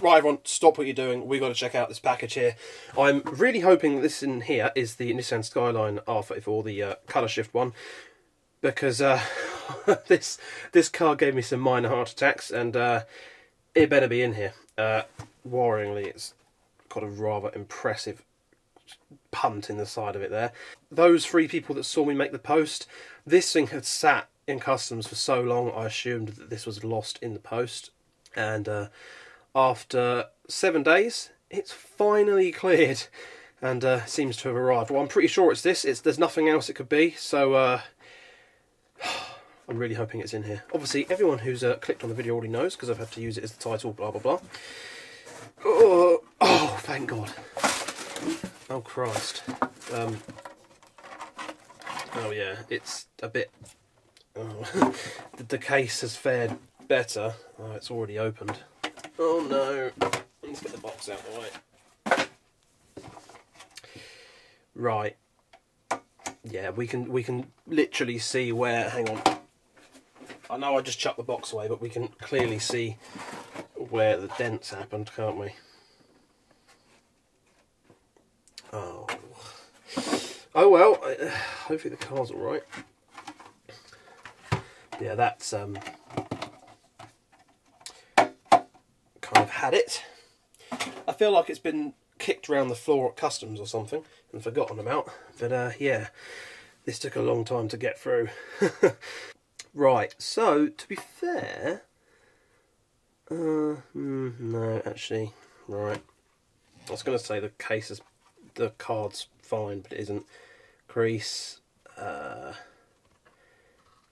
Right, everyone, stop what you're doing. We've got to check out this package here. I'm really hoping this in here is the Nissan Skyline R34, the uh, colour shift one, because uh, this this car gave me some minor heart attacks, and uh, it better be in here. Uh, worryingly, it's got a rather impressive punt in the side of it there. Those three people that saw me make the post, this thing had sat in customs for so long, I assumed that this was lost in the post, and uh, after seven days, it's finally cleared and uh, seems to have arrived. Well, I'm pretty sure it's this. It's There's nothing else it could be, so uh, I'm really hoping it's in here. Obviously, everyone who's uh, clicked on the video already knows because I've had to use it as the title, blah, blah, blah. Oh, oh thank God. Oh, Christ. Um, oh, yeah, it's a bit... Oh, the, the case has fared better. Oh, it's already opened. Oh no. Let's get the box out of the way. Right. Yeah, we can we can literally see where hang on. I know I just chucked the box away, but we can clearly see where the dents happened, can't we? Oh. Oh well, hopefully the car's alright. Yeah, that's um had it. I feel like it's been kicked around the floor at customs or something and forgotten about. But uh, yeah, this took a long time to get through. right, so to be fair, uh, mm, no, actually, right. I was going to say the case is, the card's fine, but it isn't. Crease, uh,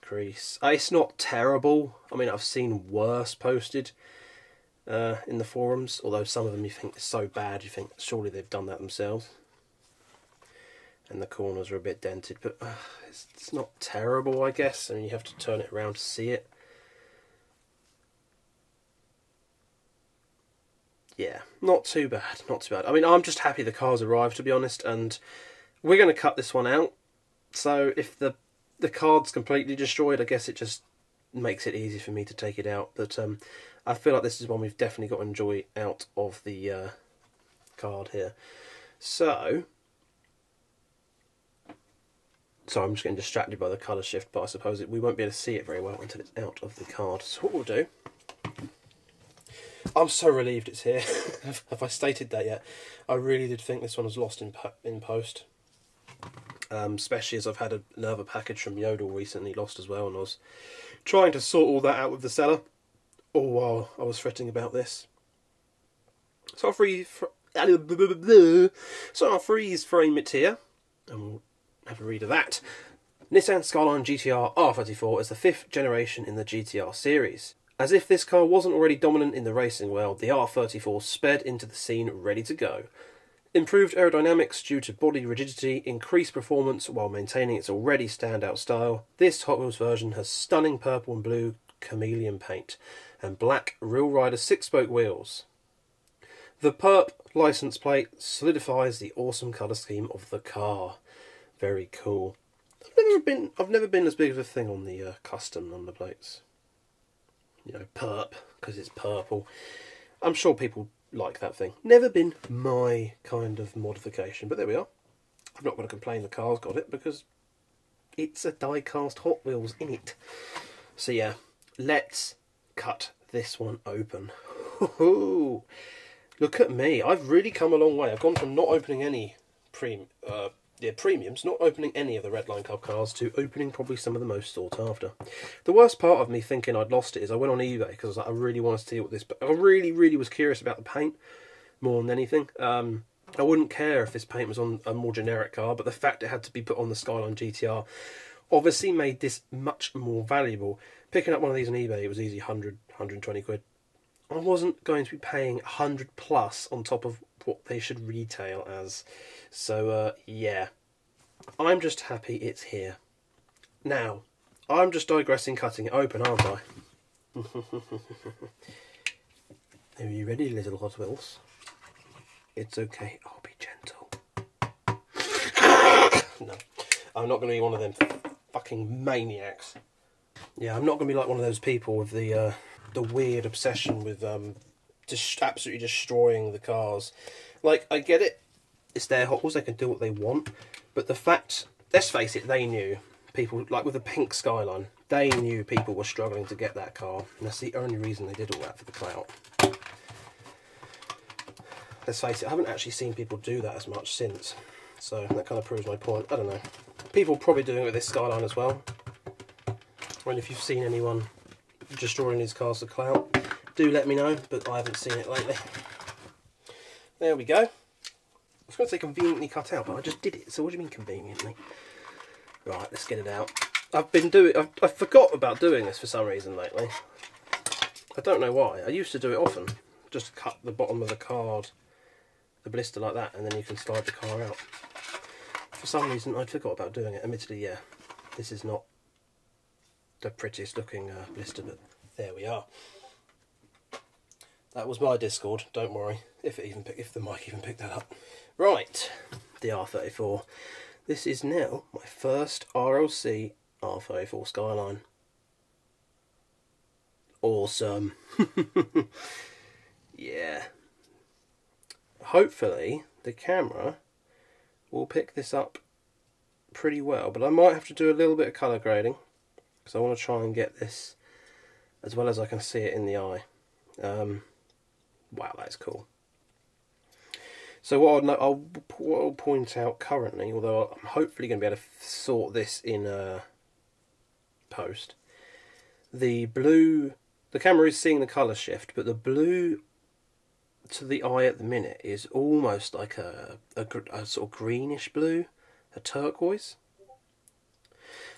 crease. Uh, it's not terrible. I mean, I've seen worse posted uh, in the forums, although some of them you think are so bad, you think surely they've done that themselves. And the corners are a bit dented, but uh, it's, it's not terrible, I guess. I mean, you have to turn it around to see it. Yeah, not too bad, not too bad. I mean, I'm just happy the car's arrived, to be honest, and we're going to cut this one out. So if the the card's completely destroyed, I guess it just makes it easy for me to take it out. But um, I feel like this is one we've definitely got to enjoy out of the uh, card here. So, so I'm just getting distracted by the colour shift, but I suppose it, we won't be able to see it very well until it's out of the card. So what we'll do, I'm so relieved it's here. Have I stated that yet? I really did think this one was lost in in post. Um, especially as I've had another package from Yodel recently lost as well, and I was trying to sort all that out with the seller all while I was fretting about this. So I'll freeze, so I'll freeze frame it here, and we'll have a read of that. Nissan Skyline GTR R34 is the fifth generation in the GTR series. As if this car wasn't already dominant in the racing world, the R34 sped into the scene ready to go. Improved aerodynamics due to body rigidity, increased performance while maintaining its already standout style, this Hot Wheels version has stunning purple and blue chameleon paint and black Real Rider six-spoke wheels. The Perp license plate solidifies the awesome colour scheme of the car. Very cool. I've never been I've never been as big of a thing on the uh, custom number plates. You know, perp because it's purple. I'm sure people like that thing. Never been my kind of modification, but there we are. I'm not going to complain the car's got it because it's a die-cast Hot Wheels in it. So yeah, let's cut this one open. Look at me. I've really come a long way. I've gone from not opening any pre uh, yeah, premiums, not opening any of the Redline Club cars, to opening probably some of the most sought after. The worst part of me thinking I'd lost it is I went on eBay because I, like, I really wanted to see what this. But I really, really was curious about the paint more than anything. Um, I wouldn't care if this paint was on a more generic car, but the fact it had to be put on the Skyline GTR obviously made this much more valuable. Picking up one of these on eBay, it was easy 100, 120 quid. I wasn't going to be paying 100 plus on top of what they should retail as. So, uh, yeah. I'm just happy it's here. Now, I'm just digressing, cutting it open, aren't I? Are you ready, little Hot Wheels? It's okay, I'll be gentle. no, I'm not going to be one of them fucking maniacs. Yeah, I'm not going to be like one of those people with the uh, the weird obsession with um, just absolutely destroying the cars. Like I get it, it's their Hot Wheels; they can do what they want. But the fact, let's face it, they knew people like with the pink skyline. They knew people were struggling to get that car, and that's the only reason they did all that for the clout. Let's face it, I haven't actually seen people do that as much since, so that kind of proves my point. I don't know. People probably doing it with this skyline as well. And if you've seen anyone destroying these cars for clout, do let me know, but I haven't seen it lately. There we go. I was going to say conveniently cut out, but I just did it. So what do you mean conveniently? Right, let's get it out. I've been doing. I've, I forgot about doing this for some reason lately. I don't know why. I used to do it often. Just cut the bottom of the card, the blister like that, and then you can slide the car out. For some reason, I forgot about doing it. Admittedly, yeah, this is not the prettiest looking uh, blister, but there we are. That was my Discord. Don't worry if it even if the mic even picked that up. Right, the R34. This is now my first RLC R34 Skyline. Awesome. yeah. Hopefully the camera will pick this up pretty well, but I might have to do a little bit of colour grading because I want to try and get this as well as I can see it in the eye. Um, Wow, that's cool. So what I'll, I'll, what I'll, point out currently, although I'm hopefully going to be able to sort this in a post, the blue, the camera is seeing the colour shift, but the blue to the eye at the minute is almost like a, a, a sort of greenish blue, a turquoise.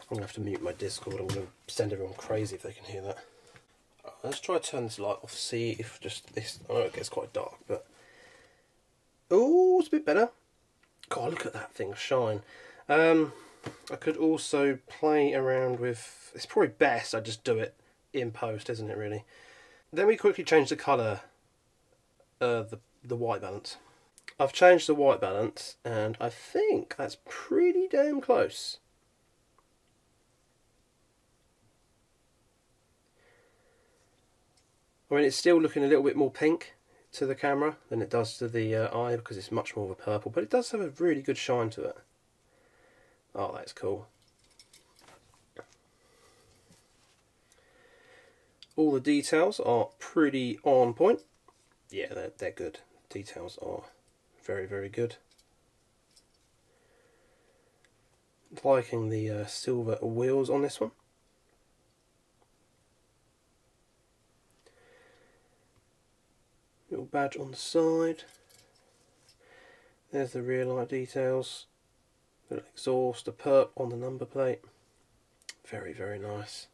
I'm going to have to mute my Discord, I'm going to send everyone crazy if they can hear that. Let's try to turn this light off, see if just this, I know it gets quite dark, but... Oh, it's a bit better. God, look at that thing shine. Um, I could also play around with, it's probably best I just do it in post, isn't it really? Then we quickly change the colour, uh, the, the white balance. I've changed the white balance and I think that's pretty damn close. I mean, it's still looking a little bit more pink to the camera than it does to the uh, eye because it's much more of a purple, but it does have a really good shine to it. Oh, that's cool. All the details are pretty on point. Yeah, they're, they're good. Details are very, very good. Liking the uh, silver wheels on this one. Badge on the side. There's the rear light details. Little exhaust, a perp on the number plate. Very, very nice.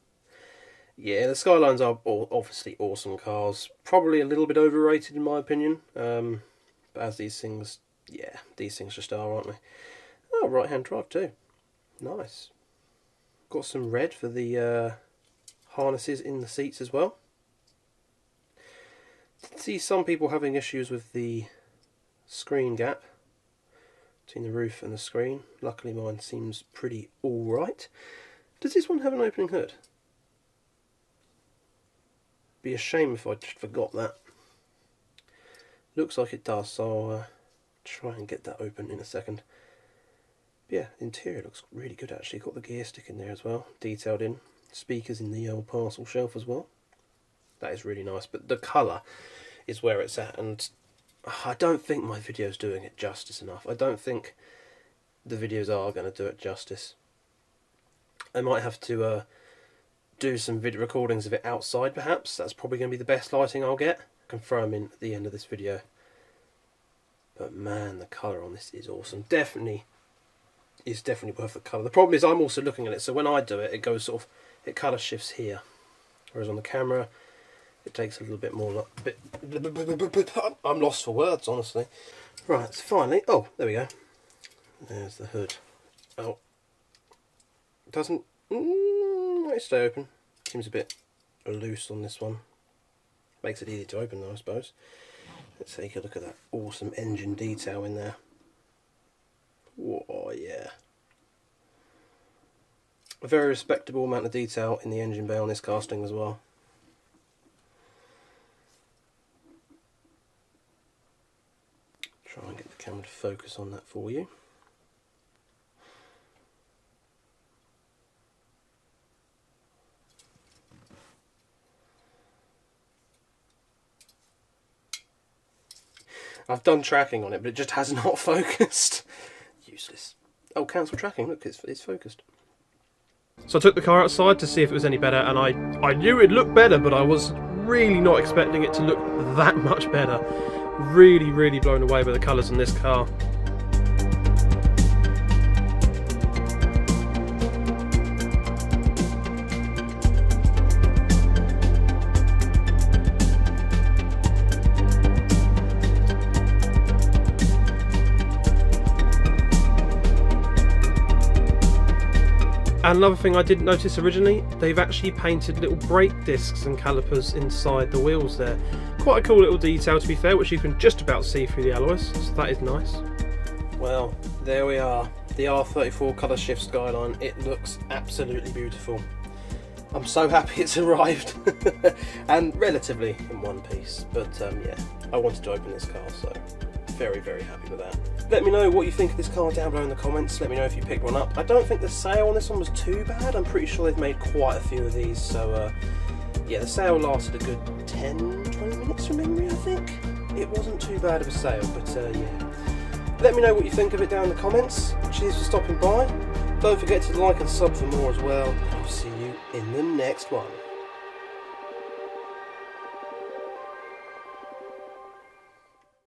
Yeah, the Skylines are obviously awesome cars. Probably a little bit overrated in my opinion. Um, but as these things, yeah, these things just are, aren't they? Oh, right hand drive too. Nice. Got some red for the uh, harnesses in the seats as well see some people having issues with the screen gap between the roof and the screen. Luckily mine seems pretty alright. Does this one have an opening hood? Be a shame if I just forgot that. Looks like it does, so I'll uh, try and get that open in a second. But yeah, interior looks really good actually. Got the gear stick in there as well, detailed in. Speakers in the old parcel shelf as well. That is really nice, but the colour is where it's at, and I don't think my video's doing it justice enough. I don't think the videos are going to do it justice. I might have to uh, do some video recordings of it outside, perhaps. That's probably going to be the best lighting I'll get. Confirming at the end of this video. But man, the colour on this is awesome. Definitely is definitely worth the colour. The problem is I'm also looking at it, so when I do it, it goes sort of, it colour shifts here. Whereas on the camera, it takes a little bit more. Bit, I'm lost for words, honestly. Right, so finally, oh, there we go. There's the hood. Oh, doesn't mm, might stay open. Seems a bit loose on this one. Makes it easy to open, though, I suppose. Let's take a look at that awesome engine detail in there. Oh yeah. A very respectable amount of detail in the engine bay on this casting as well. Camera to focus on that for you. I've done tracking on it, but it just has not focused. Useless. Oh, cancel tracking. Look, it's, it's focused. So I took the car outside to see if it was any better, and I, I knew it looked better, but I was really not expecting it to look that much better. Really, really blown away by the colours in this car. And another thing I didn't notice originally, they've actually painted little brake discs and calipers inside the wheels there. Quite a cool little detail to be fair, which you can just about see through the alloys, so that is nice. Well, there we are, the R34 colour shift Skyline. It looks absolutely beautiful. I'm so happy it's arrived, and relatively in one piece, but um, yeah, I wanted to open this car, so very, very happy with that. Let me know what you think of this car down below in the comments. Let me know if you picked one up. I don't think the sale on this one was too bad. I'm pretty sure they've made quite a few of these. So, uh, yeah, the sale lasted a good 10, 20 minutes from memory, I think. It wasn't too bad of a sale, but uh, yeah. Let me know what you think of it down in the comments. Cheers for stopping by. Don't forget to like and sub for more as well. I'll see you in the next one.